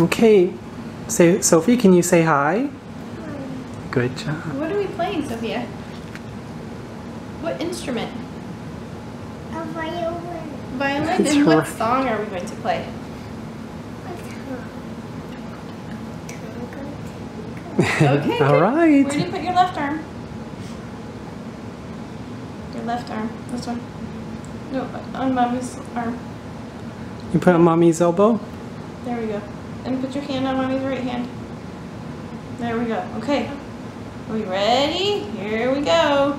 Okay. Say, Sophie, can you say hi? Good job. What are we playing, Sophia? What instrument? A violin. Violin. That's and what song are we going to play? Okay. All good. right. Where do you put your left arm? Your left arm. This one. No, on mommy's arm. You put on mommy's elbow? There we go. And put your hand on mommy's right hand. There we go. Okay. Are we ready? Here we go.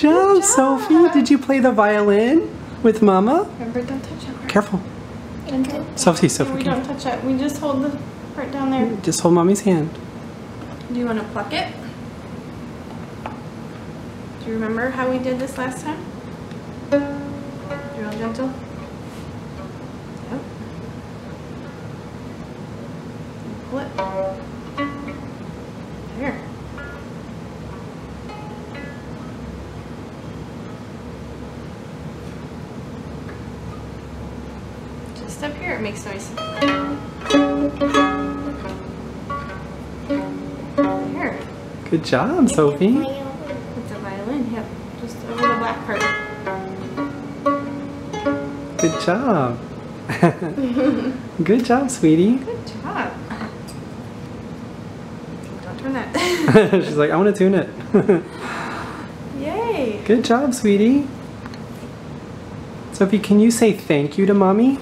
Good job, job. Sophie. Did you play the violin with mama? Remember, don't touch it. Careful. Sophie, Sophie, we don't touch it. We just hold the part down there. Just hold mommy's hand. Do you want to pluck it? Do you remember how we did this last time? Real gentle. Just up here it makes noise. There. Good job, Sophie. It's a violin, yep. Just over the black part. Good job. Good job, sweetie. Good job. Don't turn that. She's like, I want to tune it. Yay. Good job, sweetie. Sophie, can you say thank you to mommy?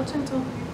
아유 찬찬